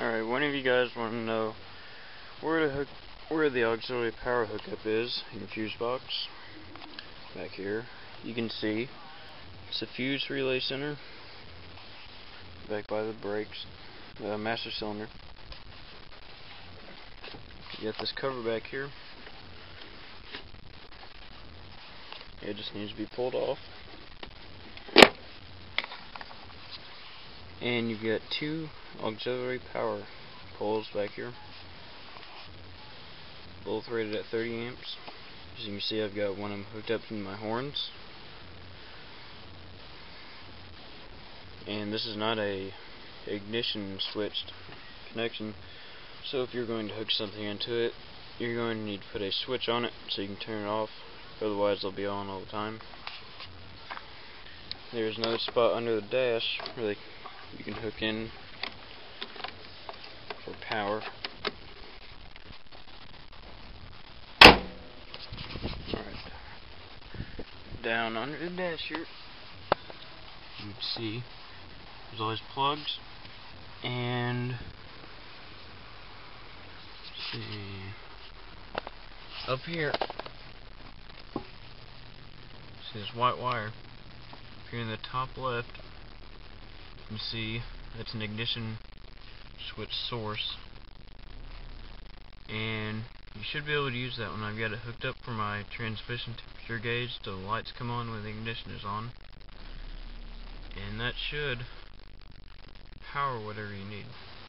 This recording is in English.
Alright, one of you guys want to know where the hook, where the auxiliary power hookup is in your fuse box. Back here, you can see it's a fuse relay center back by the brakes, the master cylinder. You got this cover back here. It just needs to be pulled off. And you've got two auxiliary power poles back here. Both rated at 30 amps. As you can see I've got one of them hooked up to my horns. And this is not a ignition switched connection. So if you're going to hook something into it you're going to need to put a switch on it so you can turn it off. Otherwise they'll be on all the time. There's another spot under the dash where they you can hook in for power. Alright. Down under the dash here, you can see there's all these plugs and see. Up here. See this white wire. Here in the top left you can see that's an ignition switch source and you should be able to use that one. I've got it hooked up for my transmission temperature gauge so the lights come on when the ignition is on and that should power whatever you need.